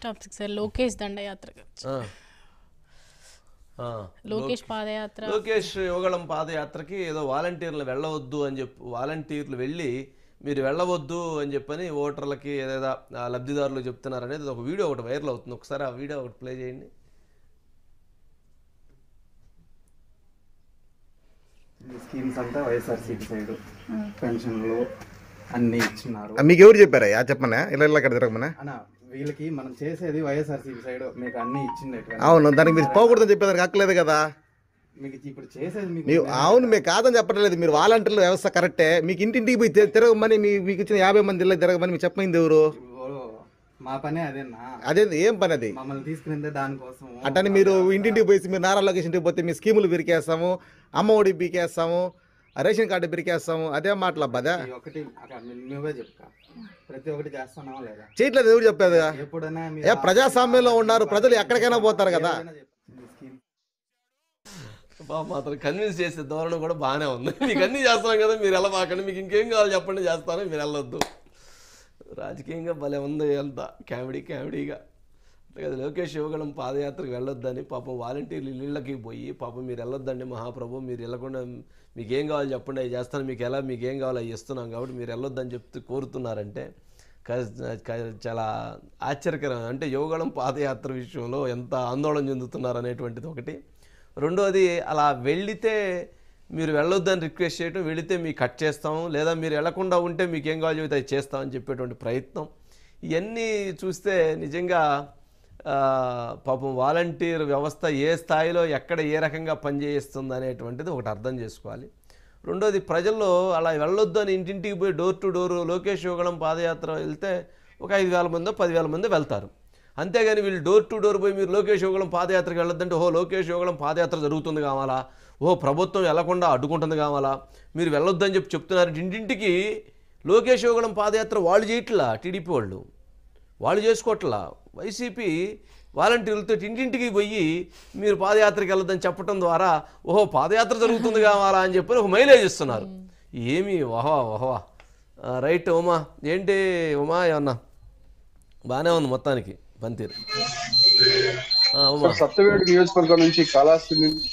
Topic sir Lokesh దండయాత్ర గురించి. ఆ. ఆ. లోకేష్ పాదయాత్ర. లోకేష్ యువగళం పాదయాత్రకి ఏదో వాలంటీర్లు వెళ్ళవద్దు అని చెప్పి వాలంటీర్లు వెళ్ళి మీరు వెళ్ళవద్దు అని చెప్పని ఓటర్లకి ఏదేదో ఆ లబ్ధిదారులు చెప్తున్నారు అనేది ఒక వీడియో ఒకటి వైరల్ అవుతుంది. ఒకసారి ఆ వీడియో ఒకటి ప్లే చేయండి. ఈ స్కీమ్స్ అంతా వైఎస్ఆర్సీపీ సైడ్. పెన్షన్లు అన్ని ఇచ్చినారు. మీకు ఎవరు చెప్పారా యా చెప్పమన్నా? ఇలా ఇలా తిరగమన్నా అన్న వీళ్ళకి మనం చేసేది వైఎస్ఆర్సీపీ సైడ్ మీకు అన్ని ఇచ్చిండేటువంటి అవును దానికి మీరు పోకూడదని చెప్పేదానికి హక్కలేదు కదా. మీకు ఇప్పుడు చేసేది మీకు అవును మీకు కాదని చెప్పట్లేదు. మీరు వాలంటీర్ల వ్యవస్థ కరెక్టే. మీకు ఇంటింటికి పోయి తిరగమని మీకు ఇచ్చిన యాభై మంది ఇళ్ళకి తిరగమని మీకు చెప్పమైంది ఎవరు? మా పనే అదేనా? అదే ఏం పని అది? మమ్మల్ని తీసుకునేదే దానికోసం అట్టని మీరు ఇంటింటికి పోయి మీరు నారా లోకేష్ ఇంటికి పోతే మీ స్కీములు పిరికేస్తాము అమ్మ ఒడి పీకేస్తాము ఆ రేషన్ కార్డు పిరికేస్తాము అదే మాటలు బదా ఈ ఒకటి నువ్వే చెప్తా ప్రతి ఒక్కటి చేస్తున్నావా లేదా? చేయట్లేదు ఎవరు చెప్పేది ఎప్పుడైనా ఏ ప్రజాస్వామ్యంలో ఉన్నారు ప్రజలు ఎక్కడికైనా పోతారు కదా. బాబు అతను కన్విన్స్ చేసే ధోరణి కూడా బాగానే ఉంది. మీకు అన్నీ చేస్తున్నాం కదా మీరు ఎలా మాకండి మీకు ఇంకేం కావాలి చెప్పండి చేస్తాను. మీరు వెళ్ళొద్దు. రాజకీయంగా భలే ఉంది అంతా. కామెడీ కామెడీగా. కదా లోకేష్ శివగళం పాదయాత్రకు వెళ్ళొద్దని పాపం వాలంటీర్లు ఇళ్ళకి పోయి పాపం మీరు వెళ్ళొద్దండి మహాప్రభు మీరు వెళ్ళకుండా మీకు ఏం కావాలి చెప్పండి అవి చేస్తాను మీకు ఎలా మీకు ఏం కావాలి అవి ఇస్తున్నాం కాబట్టి మీరు వెళ్ళొద్దని చెప్తూ కోరుతున్నారంటే చాలా ఆశ్చర్యకరం. అంటే యువగళం పాదయాత్ర విషయంలో ఎంత ఆందోళన చెందుతున్నారు అనేటువంటిది ఒకటి. రెండోది అలా వెళితే మీరు వెళ్ళొద్దని రిక్వెస్ట్ చేయటం వెళితే మీకు కట్ చేస్తాం లేదా మీరు వెళ్ళకుండా ఉంటే మీకు ఏం కావాలి చెబితే అది చేస్తామని చెప్పేటువంటి ప్రయత్నం. ఇవన్నీ చూస్తే నిజంగా పాపం వాలంటీర్ వ్యవస్థ ఏ స్థాయిలో ఎక్కడ ఏ రకంగా పనిచేస్తుంది అనేటువంటిది ఒకటి అర్థం చేసుకోవాలి. రెండోది ప్రజల్లో అలా వెళ్ళొద్దు అని ఇంటింటికి పోయి డోర్ టు డోర్ లోకేష్ యోగడం పాదయాత్ర వెళ్తే ఒక ఐదు వేల మందో పదివేల మంది వెళ్తారు. అంతేగాని వీళ్ళు డోర్ టు డోర్ పోయి మీరు లోకేష్ యువగళం పాదయాత్రకు వెళ్ళొద్దంటే ఓహో లోకేష్ యువగళం పాదయాత్ర జరుగుతుంది కావాలా? ఓ ప్రభుత్వం వెళ్ళకుండా అడ్డుకుంటుంది కావాలా? మీరు వెళ్ళొద్దని చెప్పి చెప్తున్నారు. ఇంటింటికి లోకేష్ యోగడం పాదయాత్ర వాళ్ళు చేయట్లా టీడీపీ వాళ్ళు? వాళ్ళు చేసుకోవట్లా? వైసీపీ వాలంటీర్లతో ఇంటింటికి పోయి మీరు పాదయాత్రకి వెళ్ళొద్దని చెప్పడం ద్వారా ఓహో పాదయాత్ర జరుగుతుంది కావాలా అని చెప్పి ఒక మైలేజ్ ఇస్తున్నారు. ఏమి వహవా వహవా రైట్ ఉమా ఏంటి ఉమా ఏమన్నా? బాగానే ఉంది మొత్తానికి పనితీరు. ఆ, సత్యవేడు నియోజకవర్గం నుంచి కాళాస్తి నుంచి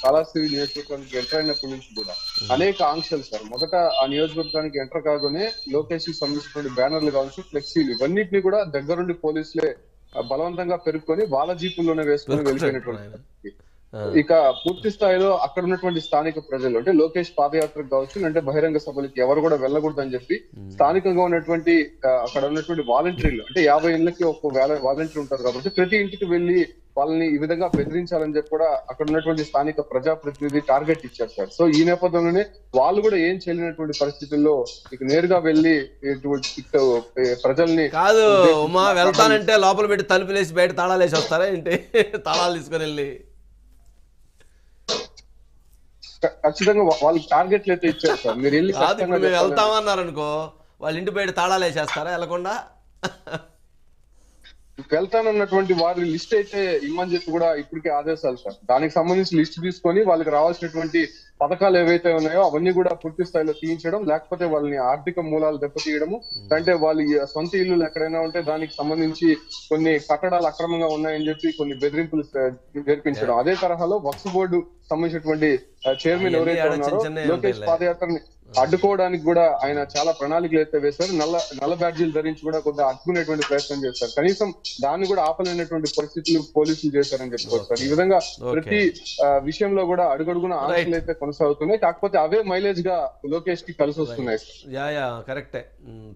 నియోజకవర్గానికి ఎంటర్ అయినప్పటి నుంచి కూడా అనేక ఆంక్షలు సార్. మొదట ఆ నియోజకవర్గానికి ఎంటర్ కాగానే లోకేష్కి సంబంధించినటువంటి బ్యానర్లు కావచ్చు ఫ్లెక్సీలు ఇవన్నిటిని కూడా దగ్గరుండి పోలీసులే బలవంతంగా పెరుక్కొని వాళ్ళ జీపుల్లోనే వేసుకొని వెళ్ళిపోయినటువంటి. ఇక పూర్తి స్థాయిలో అక్కడ ఉన్నటువంటి స్థానిక ప్రజలు అంటే లోకేష్ పాదయాత్రకు కావచ్చు అంటే బహిరంగ సభలకి ఎవరు కూడా వెళ్ళకూడదని చెప్పి స్థానికంగా ఉన్నటువంటి అక్కడ ఉన్నటువంటి వాలంటీర్లు అంటే యాభై ఏళ్ళకి ఒక వాలంటీర్ ఉంటారు కాబట్టి ప్రతి ఇంటికి వెళ్ళి వాళ్ళని ఈ విధంగా బెదిరించాలని చెప్పి కూడా అక్కడ ఉన్నటువంటి స్థానిక ప్రజాప్రతినిధి టార్గెట్ ఇచ్చారు సార్. సో ఈ నేపథ్యంలోనే వాళ్ళు కూడా ఏం చేయలేనటువంటి పరిస్థితుల్లో ఇక నేరుగా వెళ్ళి ప్రజల్ని కాదు ఉమా వెళ్తానంటే లోపల పెట్టి తలుపులేసి బయట తాళాలు వేసి వస్తారా ఏంటి? తాళాలు తీసుకొని వెళ్ళి. ఖచ్చితంగా వాళ్ళకి టార్గెట్లు అయితే ఇచ్చారు సార్ మీరు వెళ్ళి. వెళ్తామన్నారు అనుకో వాళ్ళ ఇంటి బయట తాళాలు వేసేస్తారా వెళ్ళకుండా వెళ్తానన్నటువంటి వారి లిస్ట్ అయితే ఇమ్మని చెప్పి కూడా ఇప్పటికే ఆదేశాలు సార్. దానికి సంబంధించి లిస్ట్ తీసుకొని వాళ్ళకి రావాల్సినటువంటి పథకాలు ఏవైతే ఉన్నాయో అవన్నీ కూడా పూర్తి స్థాయిలో తీయించడం లేకపోతే వాళ్ళని ఆర్థిక మూలాలు దెబ్బతీయడము అంటే వాళ్ళ సొంత ఇల్లులు ఎక్కడైనా ఉంటే దానికి సంబంధించి కొన్ని కట్టడాలు అక్రమంగా ఉన్నాయని చెప్పి కొన్ని బెదిరింపులు జరిపించడం. అదే తరహాలో వక్స్ బోర్డు సంబంధించినటువంటి చైర్మన్ ఎవరైతే ఉన్నారో లోకేష్. పాదయాత్రని అడ్డుకోవడానికి కూడా ఆయన చాలా ప్రణాళికలు అయితే వేశారు. నల్ల నల్ల బ్యాడ్జీలు ధరించి కూడా కొంత అడ్డుకునేటువంటి ప్రయత్నం చేస్తారు కనీసం దాన్ని కూడా ఆపలేనటువంటి పరిస్థితులు పోలీసులు చేశారని చెప్పుకోవచ్చు సార్. ఈ విధంగా ప్రతి విషయంలో కూడా అడుగడుగున ఆంక్షలు అయితే కొనసాగుతున్నాయి. కాకపోతే అవే మైలేజ్గా లోకేష్కి కలిసి వస్తున్నాయి సార్. యా యా కరెక్టే.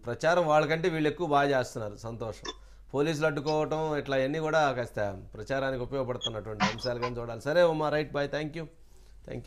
ప్రచారం వాళ్ళకంటే వీళ్ళు ఎక్కువ బాగా చేస్తున్నారు. సంతోషం. పోలీసులు అడ్డుకోవటం ఇట్లా అన్నీ కూడా కాస్త ప్రచారానికి ఉపయోగపడుతున్నటువంటి అంశాలు కానీ చూడాలి. సరే Uma right boy. Thank you thank you